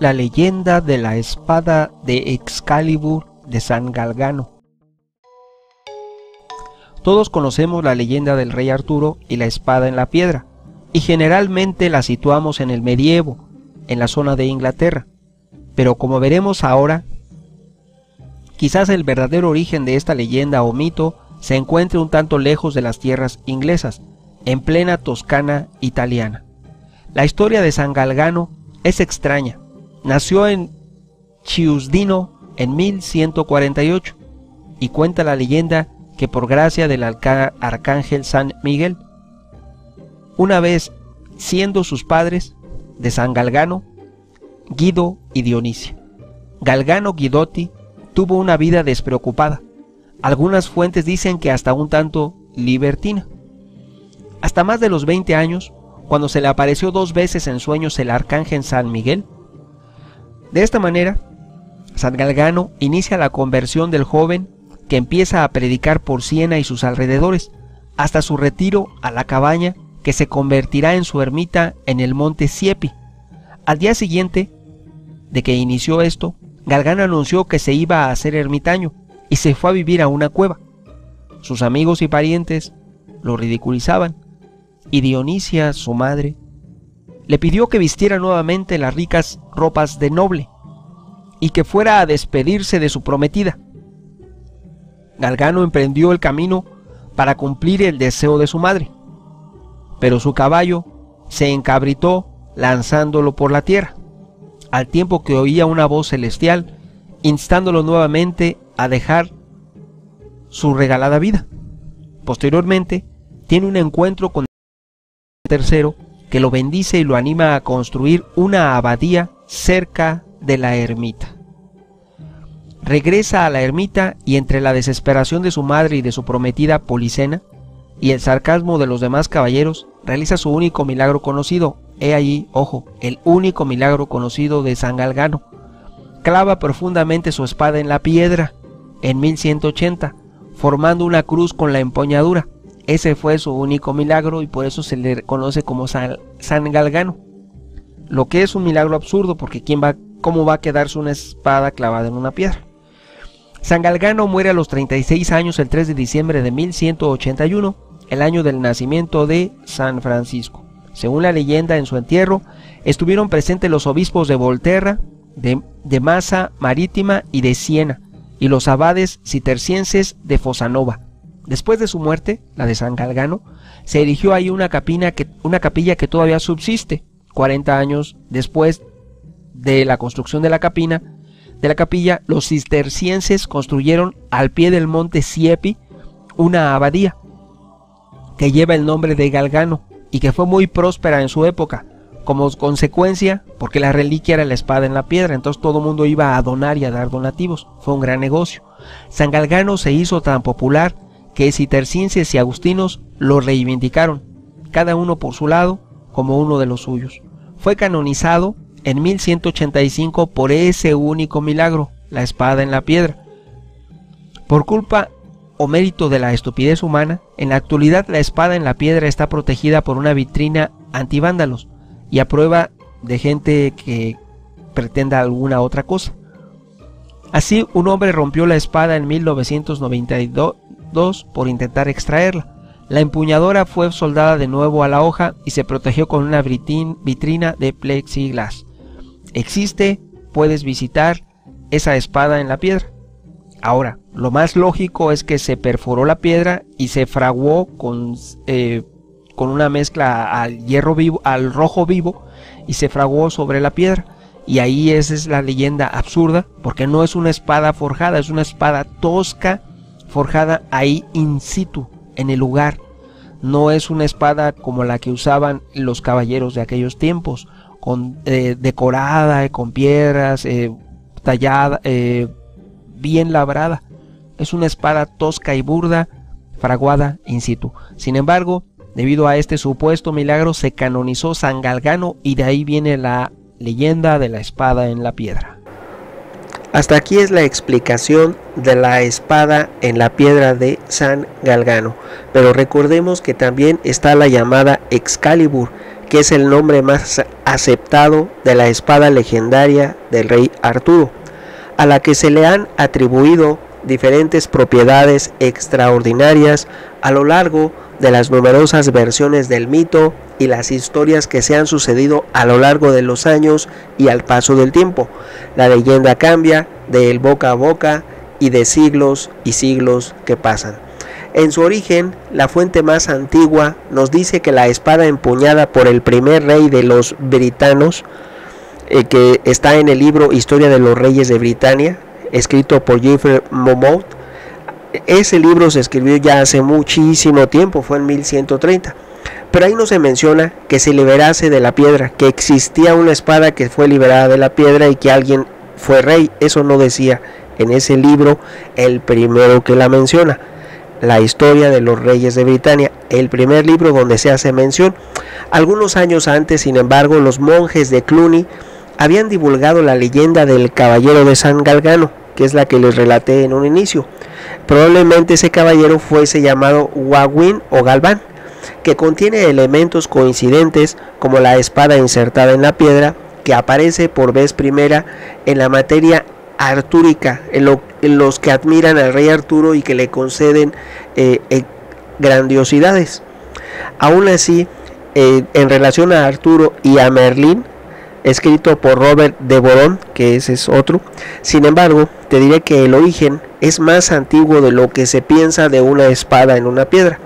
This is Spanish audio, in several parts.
La leyenda de la espada de Excalibur de San Galgano. Todos conocemos la leyenda del rey Arturo y la espada en la piedra, y generalmente la situamos en el medievo, en la zona de Inglaterra. Pero como veremos ahora, quizás el verdadero origen de esta leyenda o mito se encuentre un tanto lejos de las tierras inglesas, en plena Toscana italiana. La historia de San Galgano es extraña, Nació en Chiusdino en 1148 y cuenta la leyenda que por gracia del arcángel San Miguel, una vez siendo sus padres de San Galgano, Guido y Dionisia. Galgano Guidotti tuvo una vida despreocupada. Algunas fuentes dicen que hasta un tanto libertina. Hasta más de los 20 años, cuando se le apareció dos veces en sueños el arcángel San Miguel, de esta manera, San Galgano inicia la conversión del joven que empieza a predicar por Siena y sus alrededores, hasta su retiro a la cabaña que se convertirá en su ermita en el monte Siepi. Al día siguiente de que inició esto, Galgano anunció que se iba a hacer ermitaño y se fue a vivir a una cueva. Sus amigos y parientes lo ridiculizaban y Dionisia, su madre, le pidió que vistiera nuevamente las ricas ropas de noble y que fuera a despedirse de su prometida. Galgano emprendió el camino para cumplir el deseo de su madre, pero su caballo se encabritó lanzándolo por la tierra, al tiempo que oía una voz celestial instándolo nuevamente a dejar su regalada vida. Posteriormente, tiene un encuentro con tercero que lo bendice y lo anima a construir una abadía cerca de la ermita. Regresa a la ermita y entre la desesperación de su madre y de su prometida Policena y el sarcasmo de los demás caballeros, realiza su único milagro conocido. He allí, ojo, el único milagro conocido de San Galgano. Clava profundamente su espada en la piedra en 1180, formando una cruz con la empuñadura ese fue su único milagro y por eso se le conoce como San, Galgano. Lo que es un milagro absurdo porque ¿quién va, ¿cómo va a quedarse una espada clavada en una piedra? San Galgano muere a los 36 años el 3 de diciembre de 1181, el año del nacimiento de San Francisco. Según la leyenda, en su entierro estuvieron presentes los obispos de Volterra, de, de Massa Marítima y de Siena, y los abades cistercienses de Fosanova. Después de su muerte, la de San Galgano, se erigió ahí una, que, una capilla que todavía subsiste. 40 años después de la construcción de la capina, de la capilla, los cistercienses construyeron al pie del monte Siepi una abadía que lleva el nombre de Galgano y que fue muy próspera en su época, como consecuencia, porque la reliquia era la espada en la piedra, entonces todo el mundo iba a donar y a dar donativos, fue un gran negocio. San Galgano se hizo tan popular que cistercienses y agustinos lo reivindicaron, cada uno por su lado, como uno de los suyos. Fue canonizado en 1185 por ese único milagro, la espada en la piedra. Por culpa o mérito de la estupidez humana, en la actualidad la espada en la piedra está protegida por una vitrina antivándalos y a prueba de gente que pretenda alguna otra cosa. Así, un hombre rompió la espada en 1992 dos por intentar extraerla. La empuñadora fue soldada de nuevo a la hoja y se protegió con una vitrina de plexiglas. Existe, puedes visitar esa espada en la piedra. Ahora, lo más lógico es que se perforó la piedra y se fraguó con, eh, con una mezcla al hierro vivo, al rojo vivo, y se fraguó sobre la piedra. Y ahí esa es la leyenda absurda, porque no es una espada forjada, es una espada tosca forjada ahí in situ, en el lugar. No es una espada como la que usaban los caballeros de aquellos tiempos, con, eh, decorada, eh, con piedras, eh, tallada, bien labrada. Es una espada tosca y burda, fraguada in situ. Sin embargo, debido a este supuesto milagro, se canonizó San Galgano y de ahí viene la leyenda de la espada en la piedra. Hasta aquí es la explicación de la espada en la piedra de San Galgano, pero recordemos que también está la llamada Excalibur, que es el nombre más aceptado de la espada legendaria del rey Arturo, a la que se le han atribuido diferentes propiedades extraordinarias a lo largo de las numerosas versiones del mito y las historias que se han sucedido a lo largo de los años y al paso del tiempo. La leyenda cambia de boca a boca y de siglos y siglos que pasan. En su origen, la fuente más antigua nos dice que la espada empuñada por el primer rey de los britanos, eh, que está en el libro Historia de los Reyes de Britania, escrito por Jeffrey Momot, ese libro se escribió ya hace muchísimo tiempo, fue en 1130. Pero ahí no se menciona que se liberase de la piedra, que existía una espada que fue liberada de la piedra y que alguien fue rey. Eso no decía en ese libro el primero que la menciona. La historia de los reyes de Britania, el primer libro donde se hace mención. Algunos años antes, sin embargo, los monjes de Cluny habían divulgado la leyenda del caballero de San Galgano, que es la que les relaté en un inicio. Probablemente ese caballero fuese llamado Wawin o Galván, que contiene elementos coincidentes como la espada insertada en la piedra, que aparece por vez primera en la materia artúrica, en, los que admiran al rey Arturo y que le conceden eh, eh, grandiosidades. Aún así, eh, en relación a Arturo y a Merlín, escrito por Robert de Boron, que ese es otro. Sin embargo, te diré que el origen es más antiguo de lo que se piensa de una espada en una piedra.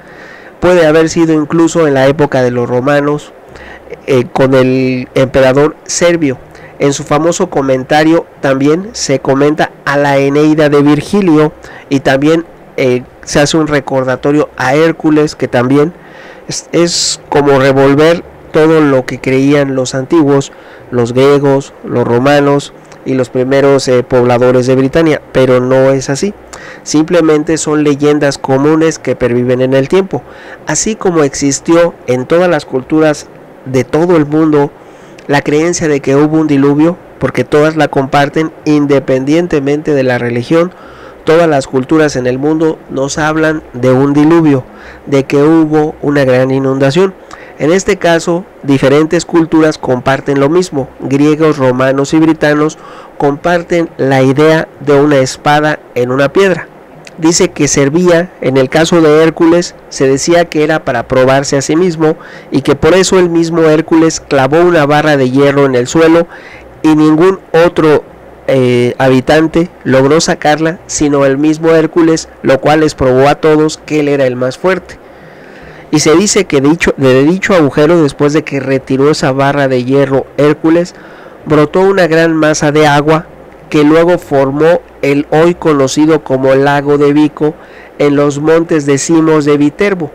Puede haber sido incluso en la época de los romanos eh, con el emperador Servio. En su famoso comentario también se comenta a la Eneida de Virgilio y también eh, se hace un recordatorio a Hércules que también es como revolver todo lo que creían los antiguos, los griegos, los romanos y los primeros eh, pobladores de Britania, pero no es así. Simplemente son leyendas comunes que perviven en el tiempo, así como existió en todas las culturas de todo el mundo la creencia de que hubo un diluvio, porque todas la comparten independientemente de la religión. Todas las culturas en el mundo nos hablan de un diluvio, de que hubo una gran inundación. En este caso, diferentes culturas comparten lo mismo. Griegos, romanos y britanos comparten la idea de una espada en una piedra. Dice que servía, en el caso de Hércules, se decía que era para probarse a sí mismo y que por eso el mismo Hércules clavó una barra de hierro en el suelo y ningún otro eh, habitante logró sacarla, sino el mismo Hércules, lo cual les probó a todos que él era el más fuerte. Y se dice que dicho, de dicho agujero, después de que retiró esa barra de hierro Hércules, brotó una gran masa de agua que luego formó el hoy conocido como lago de Vico en los montes de Cimos de Viterbo.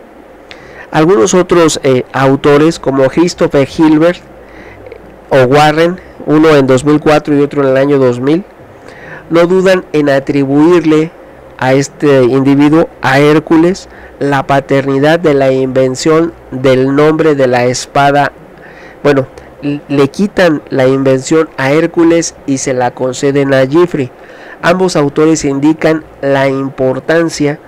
Algunos otros eh, autores como Christopher Hilbert o Warren, uno en 2004 y otro en el año 2000, no dudan en atribuirle a este individuo, a Hércules, la paternidad de la invención del nombre de la espada. Bueno, le quitan la invención a Hércules y se la conceden a Gifri. Ambos autores indican la importancia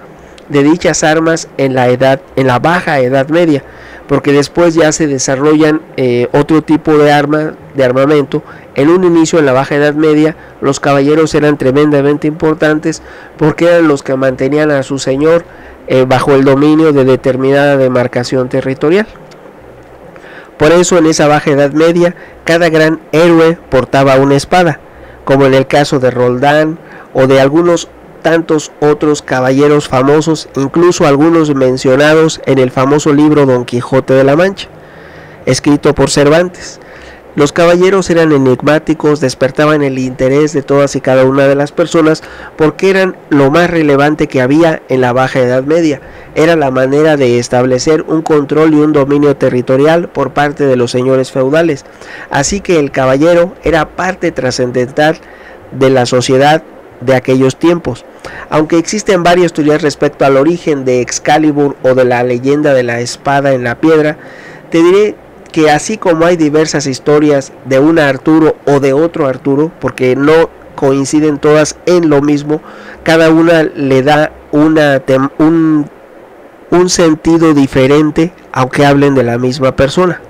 de dichas armas en la edad, en la baja edad media, porque después ya se desarrollan eh, otro tipo de arma, de armamento. En un inicio en la baja edad media, los caballeros eran tremendamente importantes porque eran los que mantenían a su señor eh, bajo el dominio de determinada demarcación territorial. Por eso en esa baja edad media, cada gran héroe portaba una espada, como en el caso de Roldán o de algunos tantos otros caballeros famosos, incluso algunos mencionados en el famoso libro Don Quijote de la Mancha, escrito por Cervantes. Los caballeros eran enigmáticos, despertaban el interés de todas y cada una de las personas porque eran lo más relevante que había en la Baja Edad Media. Era la manera de establecer un control y un dominio territorial por parte de los señores feudales. Así que el caballero era parte trascendental de la sociedad de aquellos tiempos. Aunque existen varias teorías respecto al origen de Excalibur o de la leyenda de la espada en la piedra, te diré que así como hay diversas historias de un Arturo o de otro Arturo, porque no coinciden todas en lo mismo, cada una le da una un, un sentido diferente aunque hablen de la misma persona.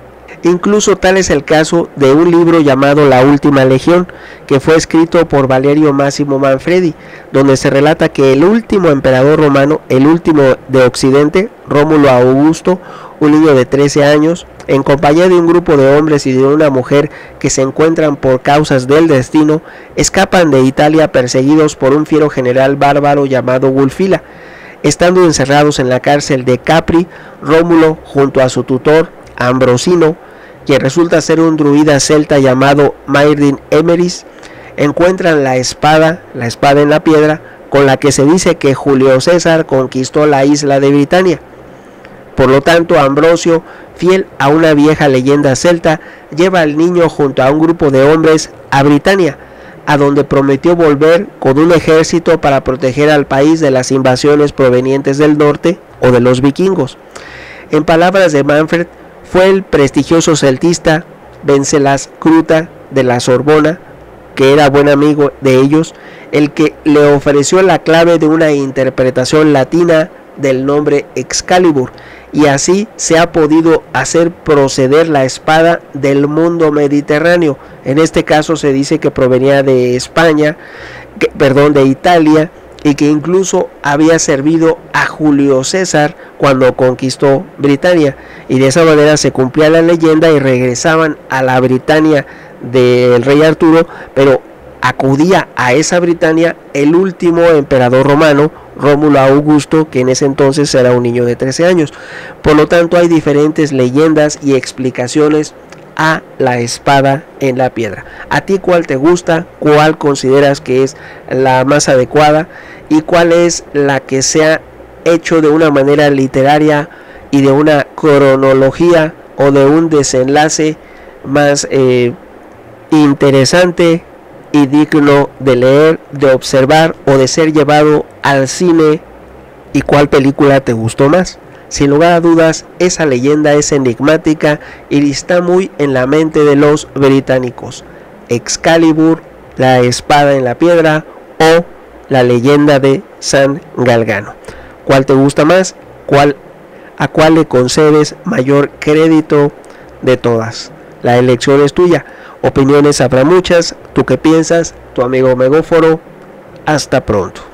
Incluso tal es el caso de un libro llamado La Última Legión, que fue escrito por Valerio Máximo Manfredi, donde se relata que el último emperador romano, el último de Occidente, Rómulo Augusto, un niño de 13 años, en compañía de un grupo de hombres y de una mujer que se encuentran por causas del destino, escapan de Italia perseguidos por un fiero general bárbaro llamado Wulfila. Estando encerrados en la cárcel de Capri, Rómulo, junto a su tutor, Ambrosino, quien resulta ser un druida celta llamado Myrdin Emeris, encuentran la espada, la espada en la piedra, con la que se dice que Julio César conquistó la isla de Britania. Por lo tanto, Ambrosio, fiel a una vieja leyenda celta, lleva al niño junto a un grupo de hombres a Britania, a donde prometió volver con un ejército para proteger al país de las invasiones provenientes del norte o de los vikingos. En palabras de Manfred, fue el prestigioso celtista Vencelas Cruta de la Sorbona, que era buen amigo de ellos, el que le ofreció la clave de una interpretación latina del nombre Excalibur, y así se ha podido hacer proceder la espada del mundo mediterráneo. En este caso se dice que provenía de España, perdón, de Italia, y que incluso había servido a Julio César cuando conquistó Britania y de esa manera se cumplía la leyenda y regresaban a la Britania del rey Arturo, pero acudía a esa Britania el último emperador romano, Rómulo Augusto, que en ese entonces era un niño de 13 años. Por lo tanto, hay diferentes leyendas y explicaciones a la espada en la piedra. ¿A ti cuál te gusta? ¿Cuál consideras que es la más adecuada? ¿Y cuál es la que se ha hecho de una manera literaria y de una cronología o de un desenlace más eh, interesante y digno de leer, de observar o de ser llevado al cine? ¿Y cuál película te gustó más? Sin lugar a dudas, esa leyenda es enigmática y está muy en la mente de los británicos. Excalibur, la espada en la piedra o la leyenda de San Galgano. ¿Cuál te gusta más? ¿Cuál, ¿A cuál le concedes mayor crédito de todas? La elección es tuya. Opiniones habrá muchas. ¿Tú qué piensas? Tu amigo Megóforo. Hasta pronto.